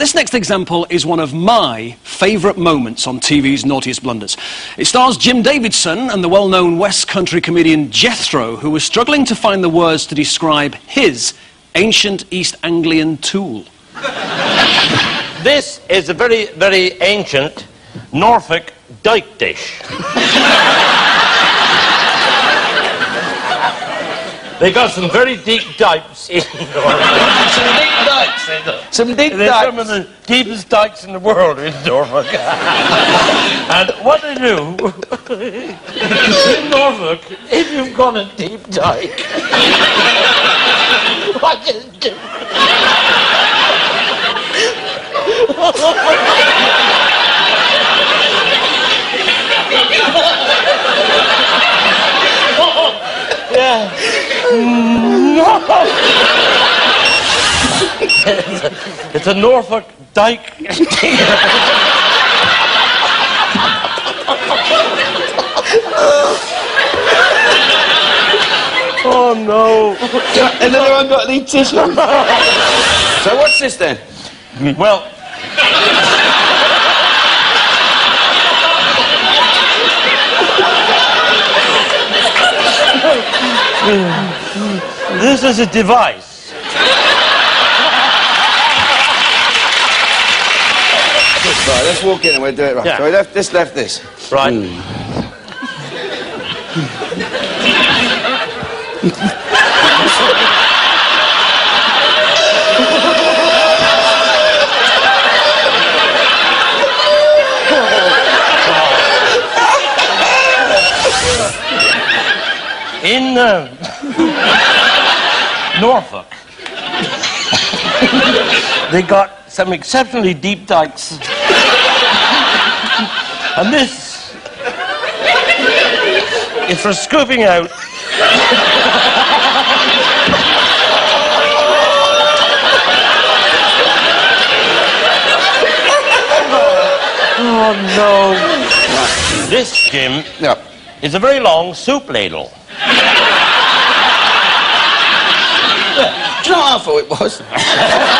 This next example is one of my favourite moments on TV's Naughtiest Blunders. It stars Jim Davidson and the well-known West Country comedian Jethro, who was struggling to find the words to describe his ancient East Anglian tool. This is a very, very ancient Norfolk dyke dish. they got some very deep dikes in Norfolk. some deep dikes. they do. Some deep They're dikes. some of the deepest dikes in the world in Norfolk. and what they do in Norfolk, if you've got a deep dike, what do you do? yeah. It's a Norfolk dyke. oh no. And then I got any tissue. so what's this then? Well. this is a device. Right, let's walk in and we'll do it right. Yeah. So we left this, left this. Right. In uh, Norfolk, they got some exceptionally deep dikes. And this is for scooping out. oh no. This, Jim, Yeah. is a very long soup ladle. Do you know I thought it was?